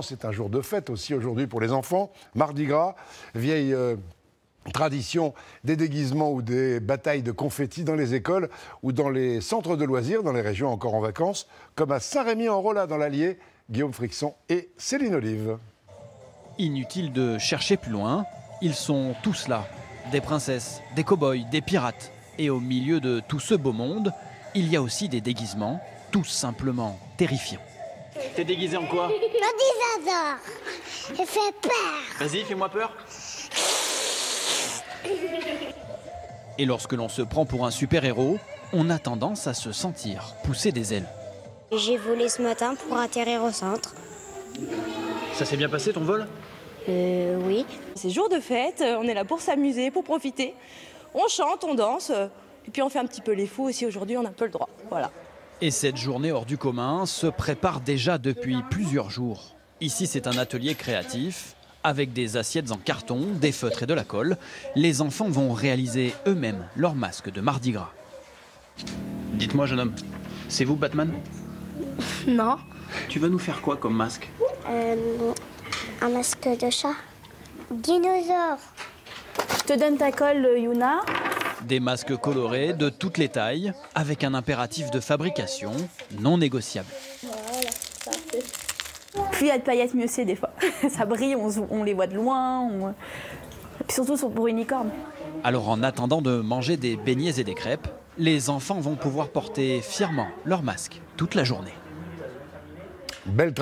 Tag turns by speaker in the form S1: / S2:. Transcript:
S1: c'est un jour de fête aussi aujourd'hui pour les enfants. Mardi Gras, vieille euh, tradition des déguisements ou des batailles de confettis dans les écoles ou dans les centres de loisirs, dans les régions encore en vacances, comme à Saint-Rémy-en-Rolla dans l'Allier, Guillaume Frixon et Céline Olive.
S2: Inutile de chercher plus loin, ils sont tous là. Des princesses, des cow-boys, des pirates. Et au milieu de tout ce beau monde, il y a aussi des déguisements, tout simplement terrifiants. T'es déguisé en quoi
S3: Un dinosaure. Il fait peur.
S2: Vas-y, fais-moi peur. Et lorsque l'on se prend pour un super-héros, on a tendance à se sentir pousser des ailes.
S3: J'ai volé ce matin pour atterrir au centre.
S2: Ça s'est bien passé ton vol
S3: Euh, oui.
S4: C'est jour de fête, on est là pour s'amuser, pour profiter. On chante, on danse, et puis on fait un petit peu les fous aussi aujourd'hui, on a un peu le droit. Voilà.
S2: Et cette journée hors du commun se prépare déjà depuis plusieurs jours. Ici, c'est un atelier créatif. Avec des assiettes en carton, des feutres et de la colle, les enfants vont réaliser eux-mêmes leur masque de Mardi Gras. Dites-moi, jeune homme, c'est vous Batman?
S3: Non.
S2: Tu vas nous faire quoi comme masque?
S3: Euh, un masque de chat. Dinosaure.
S4: Je te donne ta colle, Yuna.
S2: Des masques colorés de toutes les tailles, avec un impératif de fabrication non négociable.
S4: Plus il y a de paillettes, mieux c'est des fois. Ça brille, on, on les voit de loin. on- Et puis surtout pour une licorne.
S2: Alors en attendant de manger des beignets et des crêpes, les enfants vont pouvoir porter fièrement leur masque toute la journée.
S1: Belle